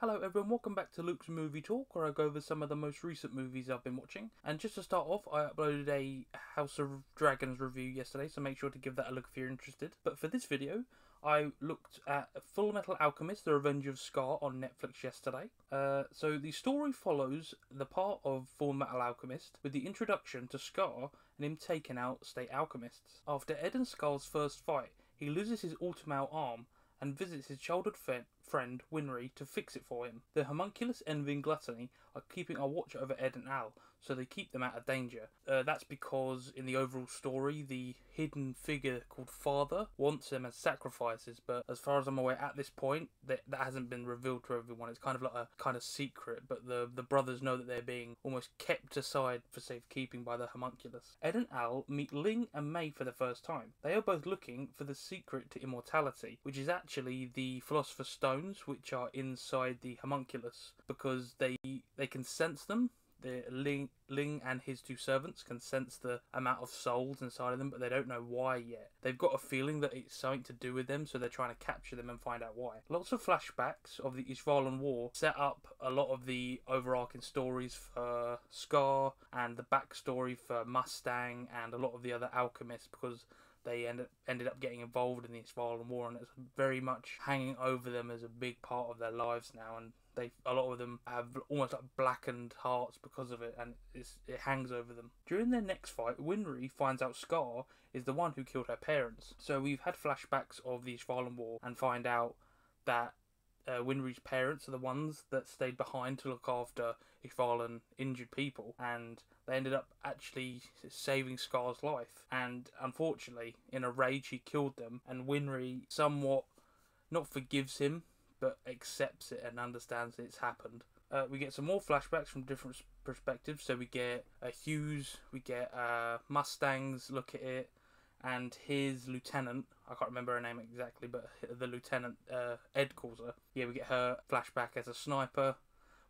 Hello everyone, welcome back to Luke's Movie Talk, where I go over some of the most recent movies I've been watching. And just to start off, I uploaded a House of Dragons review yesterday, so make sure to give that a look if you're interested. But for this video, I looked at Fullmetal Alchemist: The Revenge of Scar on Netflix yesterday. Uh, so the story follows the part of Fullmetal Alchemist with the introduction to Scar and him taking out state alchemists. After Ed and Scar's first fight, he loses his automail arm and visits his childhood fe- friend Winry to fix it for him. The homunculus Envy and Gluttony are keeping a watch over Ed and Al, so they keep them out of danger. Uh, that's because in the overall story, the hidden figure called Father wants them as sacrifices, but as far as I'm aware at this point, that, that hasn't been revealed to everyone. It's kind of like a kind of secret, but the, the brothers know that they're being almost kept aside for safekeeping by the homunculus. Ed and Al meet Ling and Mei for the first time. They are both looking for the secret to immortality, which is actually the Philosopher's Stones, which are inside the homunculus, because they they can sense them the Ling, Ling and his two servants can sense the amount of souls inside of them, but they don't know why yet. They've got a feeling that it's something to do with them, so they're trying to capture them and find out why. Lots of flashbacks of the Ishvalan War set up a lot of the overarching stories for Scar and the backstory for Mustang and a lot of the other alchemists because they ended ended up getting involved in the Ishvalan War, and it's very much hanging over them as a big part of their lives now. And they a lot of them have almost like blackened hearts because of it, and it hangs over them. During their next fight, Winry finds out Scar is the one who killed her parents. So we've had flashbacks of the Ishvalan War and find out that uh, Winry's parents are the ones that stayed behind to look after Ishvalan injured people, and they ended up actually saving Scar's life. And unfortunately, in a rage, he killed them, and Winry somewhat not forgives him but accepts it and understands it's happened. Uh, we get some more flashbacks from different perspectives. So we get uh, Hughes, we get uh, Mustang's look at it, and his lieutenant. I can't remember her name exactly, but the lieutenant uh, Ed calls her. Yeah, we get her flashback as a sniper.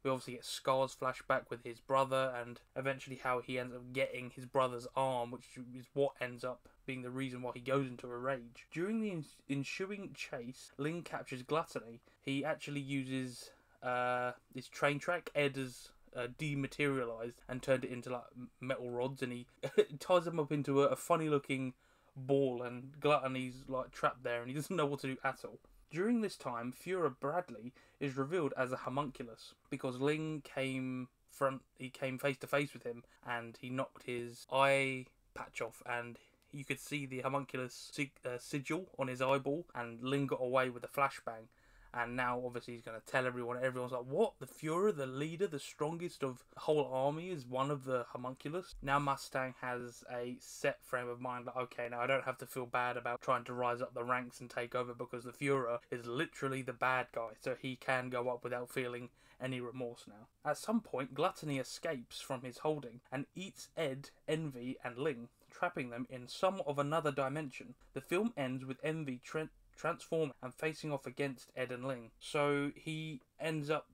We obviously get Scar's flashback with his brother and eventually how he ends up getting his brother's arm, which is what ends up being the reason why he goes into a rage. During the ensuing chase, Ling captures Gluttony. He actually uses uh, this train track. Ed has uh, dematerialized and turned it into like metal rods, and he ties them up into a, a funny looking ball. And Gluttony's like trapped there, and he doesn't know what to do at all. During this time, Führer Bradley is revealed as a homunculus because Ling came front, he came face to face with him, and he knocked his eye patch off, and you could see the homunculus sig- uh, sigil on his eyeball, and Ling got away with a flashbang and now obviously he's going to tell everyone. Everyone's like, "What? The Führer, the leader, the strongest of the whole army, is one of the homunculus." Now Mustang has a set frame of mind. Like, okay, now I don't have to feel bad about trying to rise up the ranks and take over because the Führer is literally the bad guy, so he can go up without feeling any remorse now. At some point, Gluttony escapes from his holding and eats Ed, Envy, and Ling trapping them in some of another dimension. The film ends with Envy Trent transform and facing off against Ed and Ling. So he ends up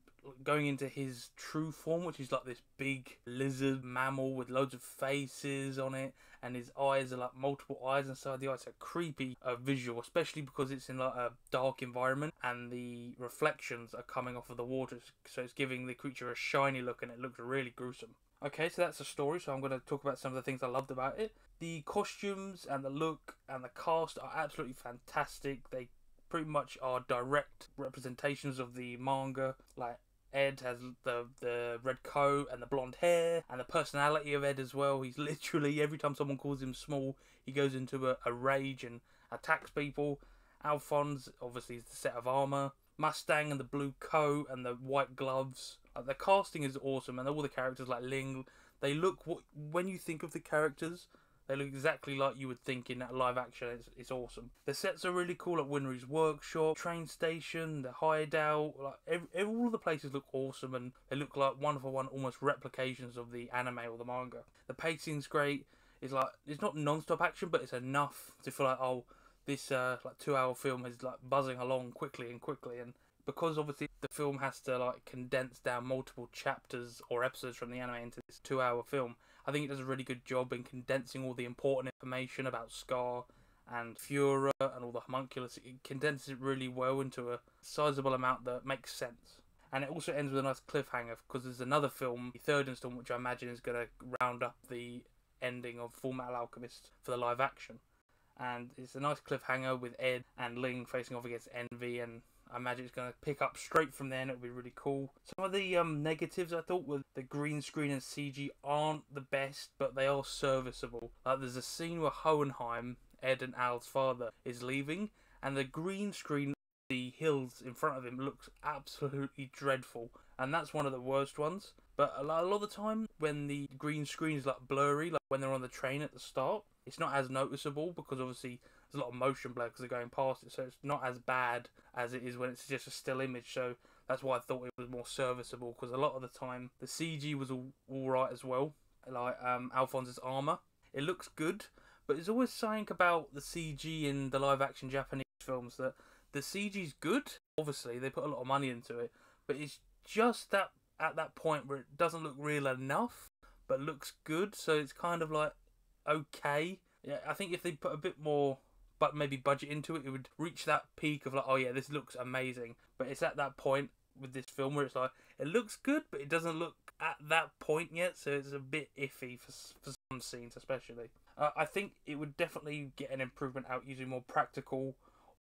going into his true form, which is like this big lizard mammal with loads of faces on it, and his eyes are like multiple eyes inside the eyes. A creepy uh, visual, especially because it's in like a dark environment and the reflections are coming off of the water, so it's giving the creature a shiny look, and it looks really gruesome. Okay, so that's the story. So I'm going to talk about some of the things I loved about it. The costumes and the look and the cast are absolutely fantastic. They pretty much are direct representations of the manga. Like Ed has the the red coat and the blonde hair and the personality of Ed as well. He's literally every time someone calls him small, he goes into a, a rage and attacks people. Alphonse obviously is the set of armor. Mustang and the blue coat and the white gloves. Uh, the casting is awesome, and all the characters like Ling, they look what when you think of the characters, they look exactly like you would think in that live action. It's, it's awesome. The sets are really cool, like Winry's workshop, train station, the hideout. Like every, every, all of the places look awesome, and they look like one for one, almost replications of the anime or the manga. The pacing's great. It's like it's not non-stop action, but it's enough to feel like oh, this uh, like two-hour film is like buzzing along quickly and quickly, and because obviously the film has to like condense down multiple chapters or episodes from the anime into this two hour film, I think it does a really good job in condensing all the important information about Scar and Führer and all the homunculus. It condenses it really well into a sizable amount that makes sense. And it also ends with a nice cliffhanger because there's another film, the third installment, which I imagine is going to round up the ending of Fullmetal Alchemist for the live action. And it's a nice cliffhanger with Ed and Ling facing off against Envy, and I imagine it's going to pick up straight from there, and it'll be really cool. Some of the um, negatives I thought were the green screen and CG aren't the best, but they are serviceable. Like there's a scene where Hohenheim, Ed and Al's father, is leaving, and the green screen the hills in front of him looks absolutely dreadful, and that's one of the worst ones. But a lot, of the time, when the green screen is like blurry, like when they're on the train at the start, it's not as noticeable because obviously there's a lot of motion blur because they're going past it, so it's not as bad as it is when it's just a still image. So that's why I thought it was more serviceable because a lot of the time the CG was all, all right as well. Like um, Alphonse's armor, it looks good, but there's always something about the CG in the live action Japanese films that the CG's good. Obviously, they put a lot of money into it, but it's just that at that point where it doesn't look real enough, but looks good. So it's kind of like okay. Yeah, I think if they put a bit more, but maybe budget into it, it would reach that peak of like, oh yeah, this looks amazing. But it's at that point with this film where it's like it looks good, but it doesn't look at that point yet, so it's a bit iffy for for some scenes, especially. Uh, I think it would definitely get an improvement out using more practical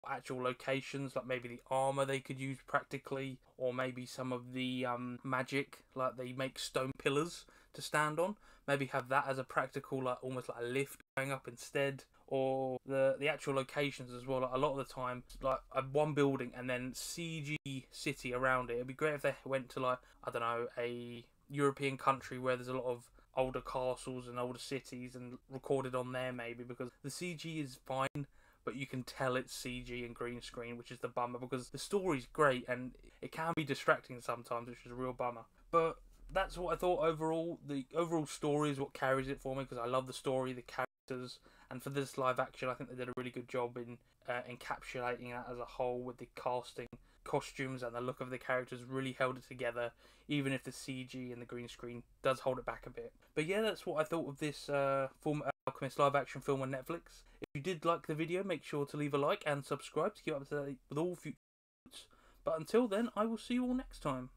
actual locations, like maybe the armor they could use practically, or maybe some of the um, magic, like they make stone pillars to stand on. Maybe have that as a practical, like almost like a lift going up instead, or the the actual locations as well. Like a lot of the time, like one building and then CG city around it. It'd be great if they went to like I don't know a European country where there's a lot of older castles and older cities and recorded on there maybe because the CG is fine but you can tell it's CG and green screen, which is the bummer because the story's great and it can be distracting sometimes, which is a real bummer. But that's what I thought overall. The overall story is what carries it for me because I love the story, the characters, and for this live action, I think they did a really good job in uh, encapsulating that as a whole with the casting, costumes, and the look of the characters. Really held it together, even if the CG and the green screen does hold it back a bit. But yeah, that's what I thought of this uh, Alchemist live action film on Netflix. If you did like the video, make sure to leave a like and subscribe to keep up to date with all future. But until then, I will see you all next time.